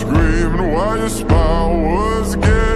screamed while your smile was getting